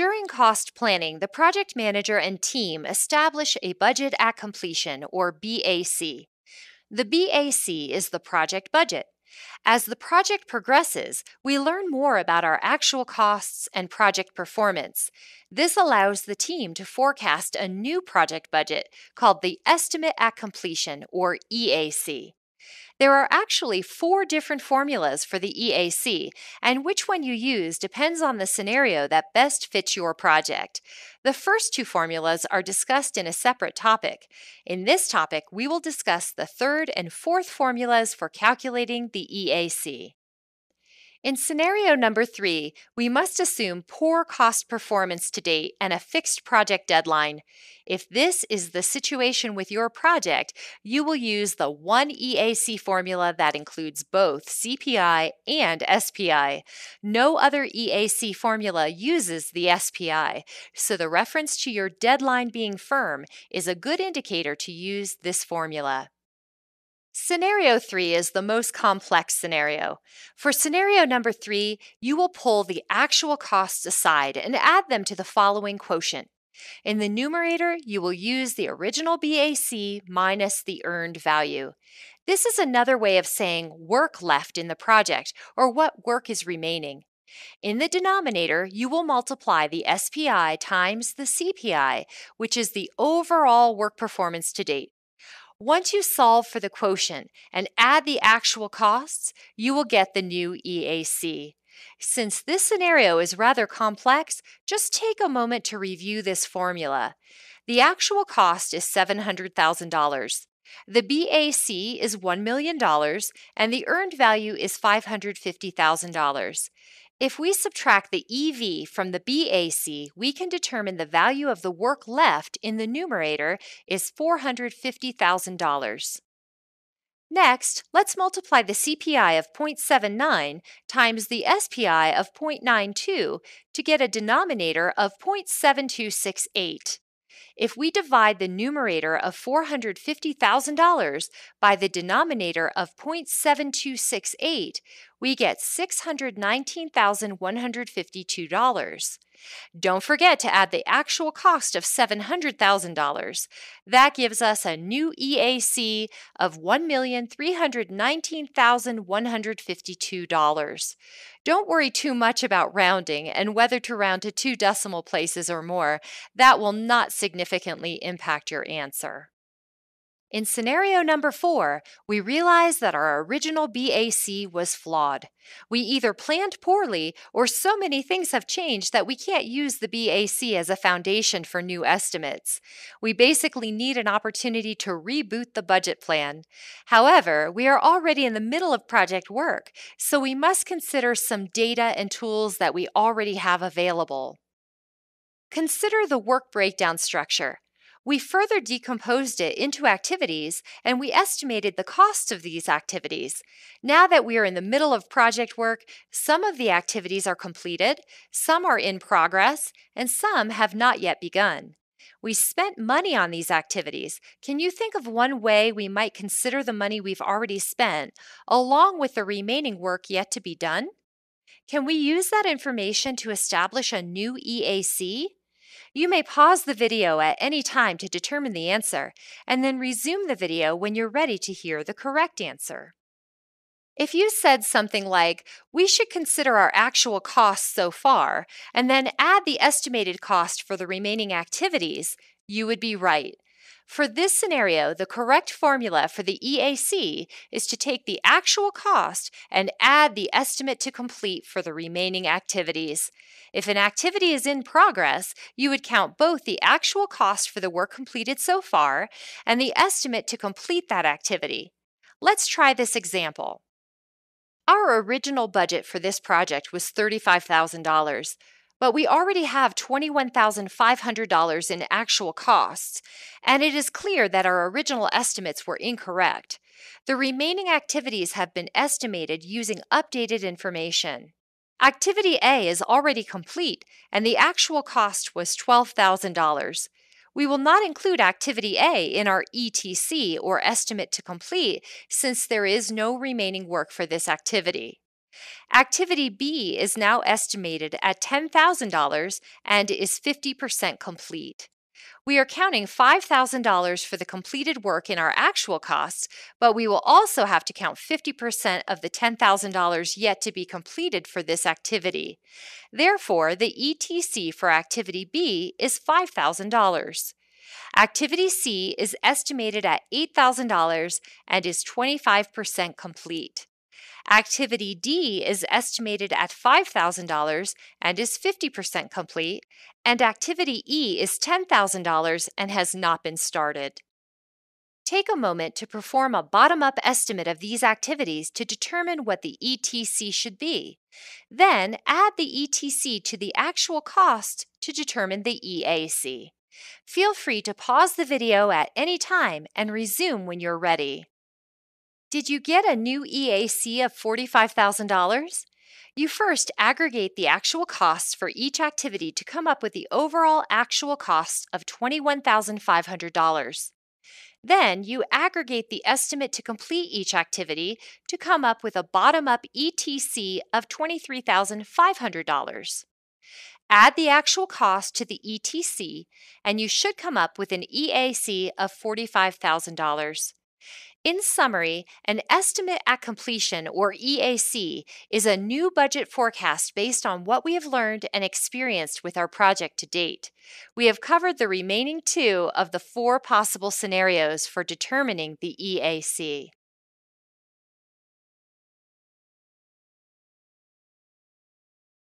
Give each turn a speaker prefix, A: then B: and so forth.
A: During cost planning, the project manager and team establish a budget at completion, or BAC. The BAC is the project budget. As the project progresses, we learn more about our actual costs and project performance. This allows the team to forecast a new project budget called the Estimate at Completion, or EAC. There are actually four different formulas for the EAC, and which one you use depends on the scenario that best fits your project. The first two formulas are discussed in a separate topic. In this topic, we will discuss the third and fourth formulas for calculating the EAC. In scenario number three, we must assume poor cost performance to date and a fixed project deadline. If this is the situation with your project, you will use the one EAC formula that includes both CPI and SPI. No other EAC formula uses the SPI, so the reference to your deadline being firm is a good indicator to use this formula. Scenario 3 is the most complex scenario. For scenario number 3, you will pull the actual costs aside and add them to the following quotient. In the numerator, you will use the original BAC minus the earned value. This is another way of saying work left in the project or what work is remaining. In the denominator, you will multiply the SPI times the CPI, which is the overall work performance to date. Once you solve for the quotient and add the actual costs, you will get the new EAC. Since this scenario is rather complex, just take a moment to review this formula. The actual cost is $700,000. The BAC is $1 million and the earned value is $550,000. If we subtract the EV from the BAC, we can determine the value of the work left in the numerator is $450,000. Next, let's multiply the CPI of 0.79 times the SPI of 0.92 to get a denominator of 0.7268. If we divide the numerator of $450,000 by the denominator of 0.7268, we get $619,152. Don't forget to add the actual cost of $700,000. That gives us a new EAC of $1,319,152. Don't worry too much about rounding and whether to round to two decimal places or more. That will not significantly impact your answer. In scenario number four, we realize that our original BAC was flawed. We either planned poorly or so many things have changed that we can't use the BAC as a foundation for new estimates. We basically need an opportunity to reboot the budget plan. However, we are already in the middle of project work, so we must consider some data and tools that we already have available. Consider the work breakdown structure. We further decomposed it into activities and we estimated the cost of these activities. Now that we are in the middle of project work, some of the activities are completed, some are in progress, and some have not yet begun. We spent money on these activities. Can you think of one way we might consider the money we've already spent, along with the remaining work yet to be done? Can we use that information to establish a new EAC? You may pause the video at any time to determine the answer, and then resume the video when you're ready to hear the correct answer. If you said something like, we should consider our actual costs so far, and then add the estimated cost for the remaining activities, you would be right. For this scenario, the correct formula for the EAC is to take the actual cost and add the estimate to complete for the remaining activities. If an activity is in progress, you would count both the actual cost for the work completed so far and the estimate to complete that activity. Let's try this example. Our original budget for this project was $35,000 but we already have $21,500 in actual costs, and it is clear that our original estimates were incorrect. The remaining activities have been estimated using updated information. Activity A is already complete, and the actual cost was $12,000. We will not include Activity A in our ETC or estimate to complete since there is no remaining work for this activity. Activity B is now estimated at $10,000 and is 50% complete. We are counting $5,000 for the completed work in our actual costs, but we will also have to count 50% of the $10,000 yet to be completed for this activity. Therefore, the ETC for Activity B is $5,000. Activity C is estimated at $8,000 and is 25% complete. Activity D is estimated at $5,000 and is 50% complete, and Activity E is $10,000 and has not been started. Take a moment to perform a bottom up estimate of these activities to determine what the ETC should be. Then add the ETC to the actual cost to determine the EAC. Feel free to pause the video at any time and resume when you're ready. Did you get a new EAC of $45,000? You first aggregate the actual costs for each activity to come up with the overall actual cost of $21,500. Then you aggregate the estimate to complete each activity to come up with a bottom up ETC of $23,500. Add the actual cost to the ETC, and you should come up with an EAC of $45,000. In summary, an estimate at completion, or EAC, is a new budget forecast based on what we have learned and experienced with our project to date. We have covered the remaining two of the four possible scenarios for determining the EAC.